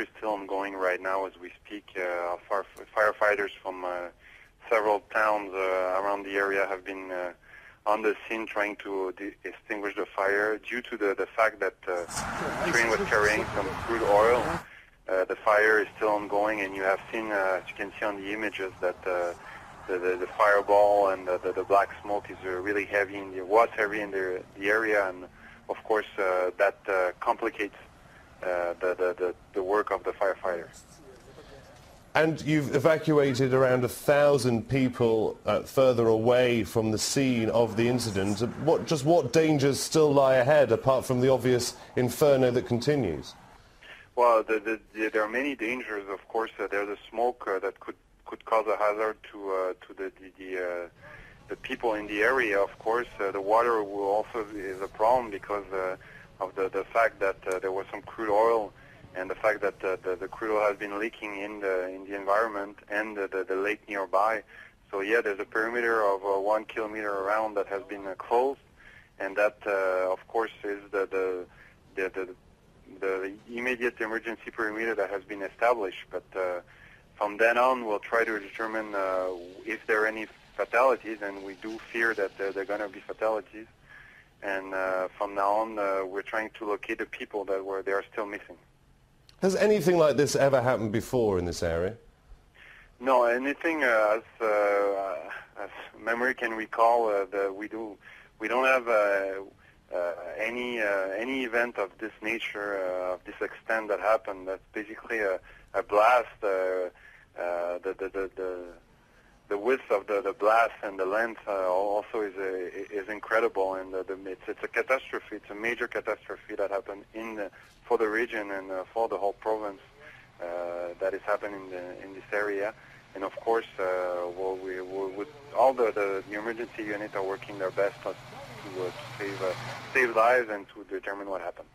is still ongoing right now as we speak. Uh, fire, firefighters from uh, several towns uh, around the area have been uh, on the scene trying to extinguish the fire due to the, the fact that uh, the train was carrying some crude oil. Uh, the fire is still ongoing, and you have seen, as you can see on the images, that the, the, the fireball and the, the, black smoke is really heavy in the, was heavy in the, the area, and of course that complicates uh, the, the, the, the work of the firefighters. And you've evacuated around a thousand people uh, further away from the scene of the incident. What, just what dangers still lie ahead, apart from the obvious inferno that continues? Well, the, the, the, there are many dangers. Of course, uh, there's a smoke uh, that could could cause a hazard to uh, to the the the, uh, the people in the area. Of course, uh, the water will also is a problem because uh, of the the fact that uh, there was some crude oil and the fact that uh, the, the crude oil has been leaking in the in the environment and the, the, the lake nearby. So yeah, there's a perimeter of uh, one kilometer around that has been uh, closed, and that uh, of course is the the the, the the immediate emergency perimeter that has been established. But uh, from then on, we'll try to determine uh, if there are any fatalities, and we do fear that uh, there are going to be fatalities. And uh, from now on, uh, we're trying to locate the people that were they are still missing. Has anything like this ever happened before in this area? No, anything uh, as uh, as memory can recall, uh, the, we do we don't have uh, uh, any uh, any event of this nature, uh, of this extent that happened. That's basically a, a blast. Uh, uh, the, the the the the width of the, the blast and the length uh, also is a, is incredible, and the, the, it's it's a catastrophe. It's a major catastrophe that happened in the, for the region and uh, for the whole province uh, that is happening in, the, in this area. And of course, uh, well, we, we, all the, the, the emergency units are working their best to, uh, to save uh, save lives and to determine what happened.